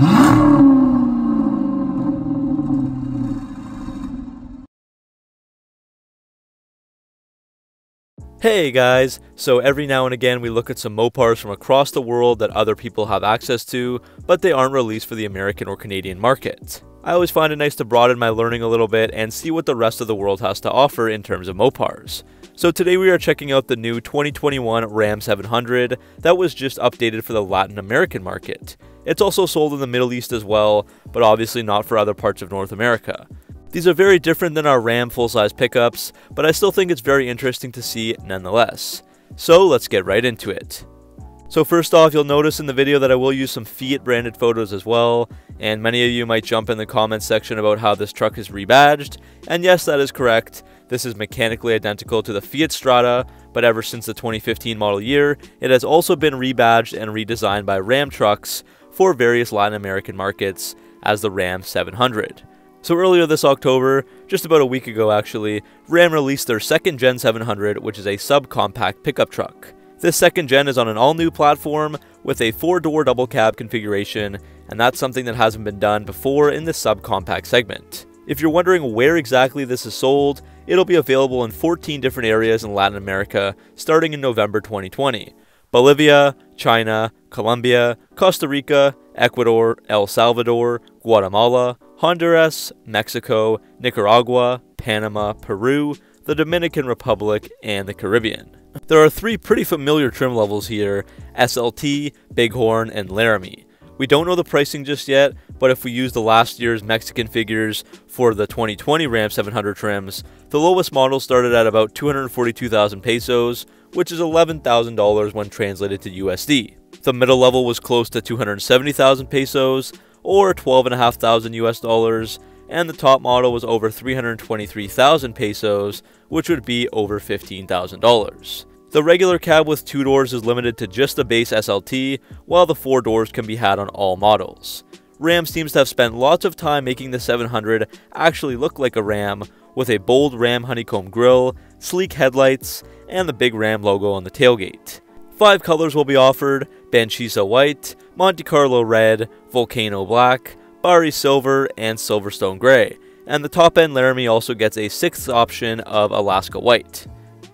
Hey guys! So every now and again we look at some Mopars from across the world that other people have access to, but they aren't released for the American or Canadian market. I always find it nice to broaden my learning a little bit and see what the rest of the world has to offer in terms of Mopars. So today we are checking out the new 2021 Ram 700 that was just updated for the Latin American market. It's also sold in the Middle East as well, but obviously not for other parts of North America. These are very different than our Ram full-size pickups, but I still think it's very interesting to see nonetheless. So let's get right into it. So first off, you'll notice in the video that I will use some Fiat branded photos as well, and many of you might jump in the comments section about how this truck is rebadged, and yes, that is correct. This is mechanically identical to the Fiat Strada, but ever since the 2015 model year, it has also been rebadged and redesigned by Ram Trucks for various Latin American markets as the Ram 700. So earlier this October, just about a week ago actually, Ram released their second gen 700, which is a subcompact pickup truck. This second gen is on an all-new platform with a four-door double cab configuration, and that's something that hasn't been done before in the subcompact segment. If you're wondering where exactly this is sold, it'll be available in 14 different areas in Latin America starting in November 2020. Bolivia, China, Colombia, Costa Rica, Ecuador, El Salvador, Guatemala, Honduras, Mexico, Nicaragua, Panama, Peru, the Dominican Republic, and the Caribbean. There are three pretty familiar trim levels here, SLT, Bighorn, and Laramie. We don't know the pricing just yet, but if we use the last year's Mexican figures for the 2020 Ram 700 trims, the lowest model started at about 242,000 pesos, which is $11,000 when translated to USD. The middle level was close to 270,000 pesos, or 12,500 US dollars, and the top model was over 323,000 pesos, which would be over $15,000. The regular cab with two doors is limited to just the base SLT, while the four doors can be had on all models. Ram seems to have spent lots of time making the 700 actually look like a Ram, with a bold Ram honeycomb grille, sleek headlights, and the big Ram logo on the tailgate. Five colors will be offered, Banchisa White, Monte Carlo Red, Volcano Black, Bari Silver, and Silverstone Gray, and the top end Laramie also gets a sixth option of Alaska White.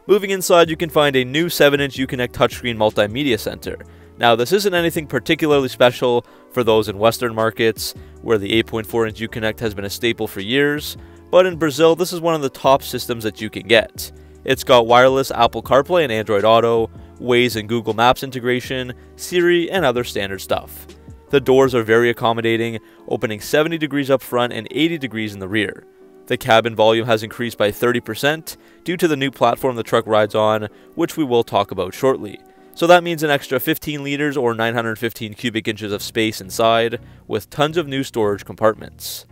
Moving inside, you can find a new 7-inch Uconnect touchscreen multimedia center. Now, this isn't anything particularly special for those in Western markets, where the 8.4-inch Uconnect has been a staple for years, but in Brazil, this is one of the top systems that you can get. It's got wireless Apple CarPlay and Android Auto, Waze and Google Maps integration, Siri, and other standard stuff. The doors are very accommodating, opening 70 degrees up front and 80 degrees in the rear. The cabin volume has increased by 30% due to the new platform the truck rides on, which we will talk about shortly. So that means an extra 15 liters or 915 cubic inches of space inside, with tons of new storage compartments.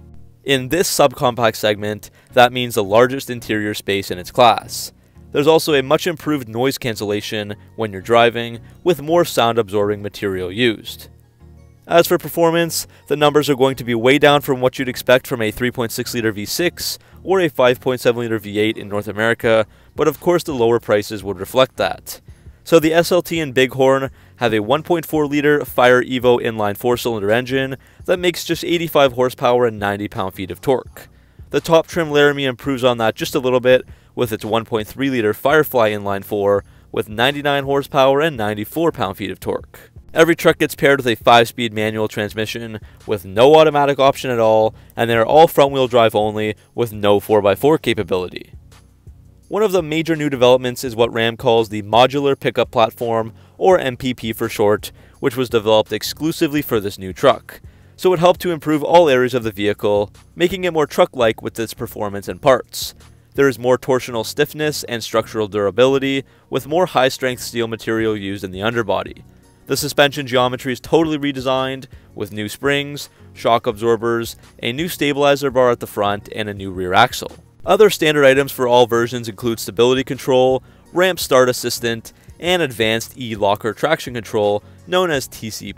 In this subcompact segment, that means the largest interior space in its class. There's also a much improved noise cancellation when you're driving, with more sound absorbing material used. As for performance, the numbers are going to be way down from what you'd expect from a 3.6 liter V6 or a 5.7 liter V8 in North America, but of course the lower prices would reflect that. So the SLT and Bighorn have a 1.4 liter Fire Evo inline 4 cylinder engine that makes just 85 horsepower and 90 pound feet of torque. The top trim Laramie improves on that just a little bit with its 1.3 liter Firefly inline 4 with 99 horsepower and 94 pound feet of torque. Every truck gets paired with a 5-speed manual transmission with no automatic option at all, and they are all front-wheel drive only with no 4x4 capability. One of the major new developments is what Ram calls the Modular Pickup Platform, or MPP for short, which was developed exclusively for this new truck. So it helped to improve all areas of the vehicle, making it more truck-like with its performance and parts. There is more torsional stiffness and structural durability, with more high-strength steel material used in the underbody. The suspension geometry is totally redesigned with new springs, shock absorbers, a new stabilizer bar at the front, and a new rear axle. Other standard items for all versions include stability control, ramp start assistant, and advanced e-locker traction control known as TC+.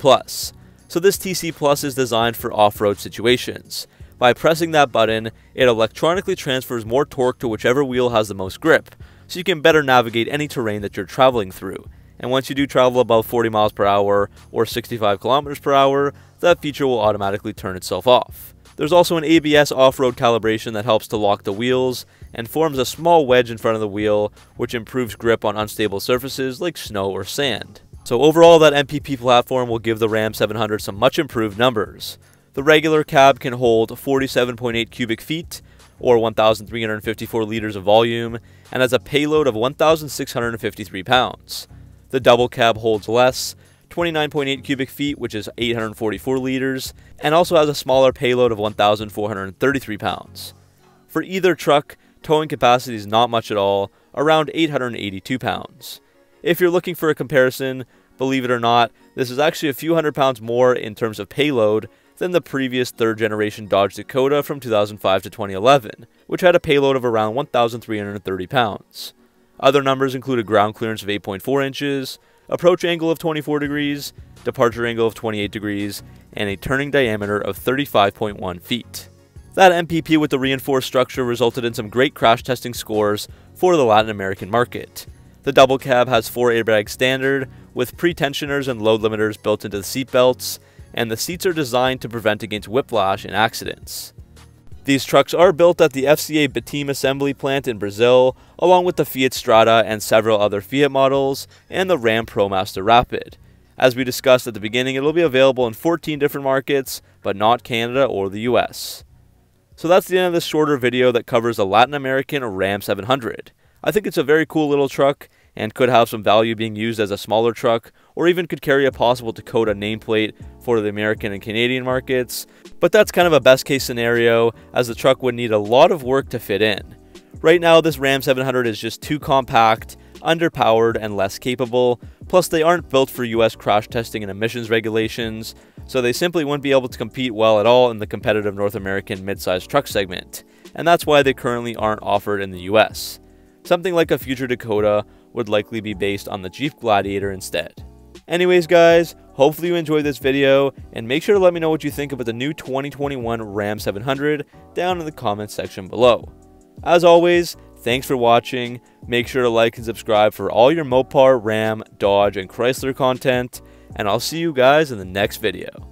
So this TC Plus is designed for off-road situations. By pressing that button, it electronically transfers more torque to whichever wheel has the most grip, so you can better navigate any terrain that you're traveling through, and once you do travel above 40 miles per hour or 65 kilometers per hour, that feature will automatically turn itself off. There's also an ABS off-road calibration that helps to lock the wheels and forms a small wedge in front of the wheel which improves grip on unstable surfaces like snow or sand. So overall that MPP platform will give the Ram 700 some much improved numbers. The regular cab can hold 47.8 cubic feet or 1,354 liters of volume and has a payload of 1,653 pounds. The double cab holds less 29.8 cubic feet, which is 844 liters, and also has a smaller payload of 1,433 pounds. For either truck, towing capacity is not much at all, around 882 pounds. If you're looking for a comparison, believe it or not, this is actually a few hundred pounds more in terms of payload than the previous third generation Dodge Dakota from 2005 to 2011, which had a payload of around 1,330 pounds. Other numbers include a ground clearance of 8.4 inches, approach angle of 24 degrees, departure angle of 28 degrees, and a turning diameter of 35.1 feet. That MPP with the reinforced structure resulted in some great crash testing scores for the Latin American market. The double cab has four airbags standard, with pre-tensioners and load limiters built into the seat belts, and the seats are designed to prevent against whiplash and accidents. These trucks are built at the FCA Betim assembly plant in Brazil, along with the Fiat Strada and several other Fiat models, and the Ram ProMaster Rapid. As we discussed at the beginning, it will be available in 14 different markets, but not Canada or the US. So that's the end of this shorter video that covers the Latin American Ram 700. I think it's a very cool little truck, and could have some value being used as a smaller truck, or even could carry a possible Dakota nameplate for the American and Canadian markets, but that's kind of a best case scenario as the truck would need a lot of work to fit in. Right now this Ram 700 is just too compact, underpowered, and less capable, plus they aren't built for US crash testing and emissions regulations, so they simply wouldn't be able to compete well at all in the competitive North American midsize truck segment, and that's why they currently aren't offered in the US. Something like a future Dakota would likely be based on the Jeep Gladiator instead. Anyways guys, hopefully you enjoyed this video, and make sure to let me know what you think about the new 2021 Ram 700 down in the comments section below. As always, thanks for watching, make sure to like and subscribe for all your Mopar, Ram, Dodge, and Chrysler content, and I'll see you guys in the next video.